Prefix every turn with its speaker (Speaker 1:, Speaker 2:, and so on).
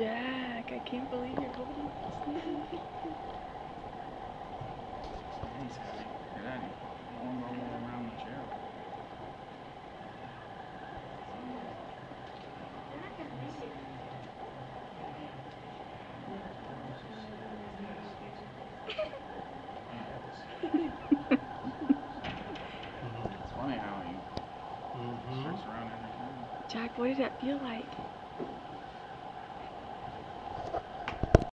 Speaker 1: Jack, I can't believe you're holding this.
Speaker 2: He's heavy. Look at that. He won't roll around the chair. It's funny how he
Speaker 3: Mm-hmm.
Speaker 2: shakes around every time.
Speaker 1: Jack, what did that feel like?